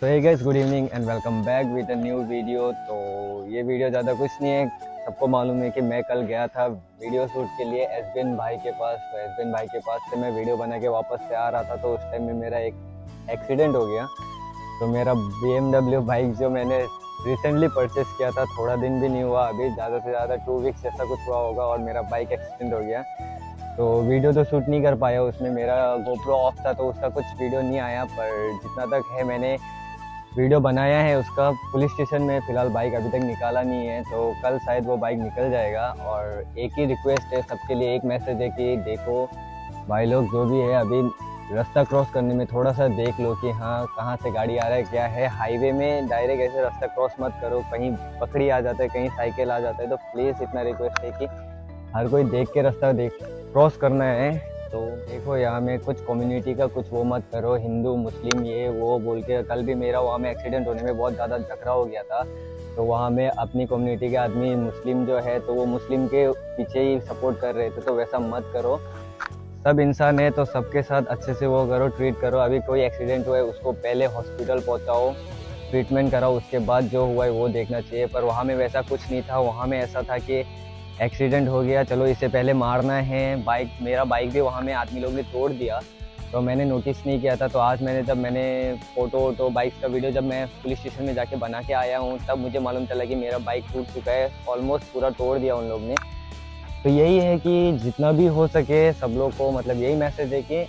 तो hey guys good evening and welcome back with a new video तो ये video ज़्यादा कुछ नहीं है। सबको मालूम है कि मैं कल गया था वीडियो शूट के लिए एसबिन भाई के पास। तो एसबिन भाई के पास से मैं वीडियो बना के वापस से आ रहा था। तो उस टाइम में मेरा एक एक्सीडेंट हो गया। तो मेरा BMW बाइक जो मैंने रिसेंटली परचेस किया था, थोड़ा दिन भी नहीं हुआ। अभी ज़्यादा से ज़्यादा टू वीक्स ऐसा कुछ हुआ होगा और मेरा बाइक एक्सीडेंट हो गया। तो वीडियो तो शूट नहीं कर पाया। उसमें मेरा गोप्रो ऑफ़ था तो उसका कुछ वीडियो नहीं आया। पर जितना तक है मैंने वीडियो बनाया है उसका, पुलिस स्टेशन में फ़िलहाल बाइक अभी तक निकाला नहीं है तो कल शायद वो बाइक निकल जाएगा। और एक ही रिक्वेस्ट है सबके लिए, एक मैसेज है कि देखो भाई लोग, जो भी है अभी रास्ता क्रॉस करने में थोड़ा सा देख लो कि हाँ कहाँ से गाड़ी आ रहा है, क्या है। हाईवे में डायरेक्ट ऐसे रास्ता क्रॉस मत करो, कहीं पकड़ी आ जाता है, कहीं साइकिल आ जाता है तो प्लीज़ इतना रिक्वेस्ट है कि हर कोई देख के रास्ता देख क्रॉस करना है। तो देखो यहाँ में कुछ कम्युनिटी का कुछ वो मत करो, हिंदू, मुस्लिम, ये, वो बोल के कल भी मेरा वहाँ में एक्सीडेंट होने में बहुत ज़्यादा झगड़ा हो गया था। तो वहाँ में अपनी कम्युनिटी के आदमी मुस्लिम जो है तो वो मुस्लिम के पीछे ही सपोर्ट कर रहे थे तो वैसा मत करो। सब इंसान है तो सबके साथ अच्छे से वो करो ट्रीट करो। अभी कोई एक्सीडेंट हुआ है, उसको पहले हॉस्पिटल पहुँचाओ ट्रीटमेंट कराओ, उसके बाद जो हुआ है वो देखना चाहिए। पर वहाँ में वैसा कुछ नहीं था, वहाँ में ऐसा था कि एक्सीडेंट हो गया, चलो इससे पहले मारना है, बाइक, मेरा बाइक भी वहाँ में आदमी लोग ने तोड़ दिया तो मैंने नोटिस नहीं किया था तो आज मैंने जब मैंने फ़ोटो वोटो बाइक का वीडियो जब मैं पुलिस स्टेशन में जाके बना के आया हूँ, तब मुझे मालूम चला कि मेरा बाइक टूट चुका है ऑलमोस्ट पूरा तोड़ दिया उन लोग ने। तो यही है कि जितना भी हो सके सब लोग को मतलब यही मैसेज है कि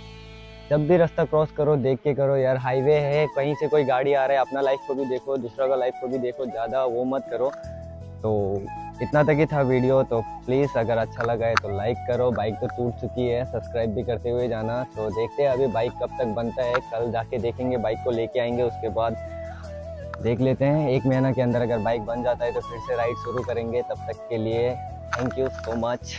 जब भी रास्ता क्रॉस करो, देख के करो यार हाईवे है, कहीं से कोई गाड़ी आ रहा है, अपना लाइफ को भी देखो, दूसरा का लाइफ को भी देखो, ज़्यादा वो मत करो। तो इतना तक ही था वीडियो तो प्लीज़ अगर अच्छा लगा है तो लाइक करो। बाइक तो टूट चुकी है सब्सक्राइब भी करते हुए जाना। तो देखते हैं अभी बाइक कब तक बनता है। कल जाके देखेंगे बाइक को लेके आएँगे उसके बाद देख लेते हैं। एक महीना के अंदर अगर बाइक बन जाता है तो फिर से राइड शुरू करेंगे। तब तक के लिए थैंक यू सो मच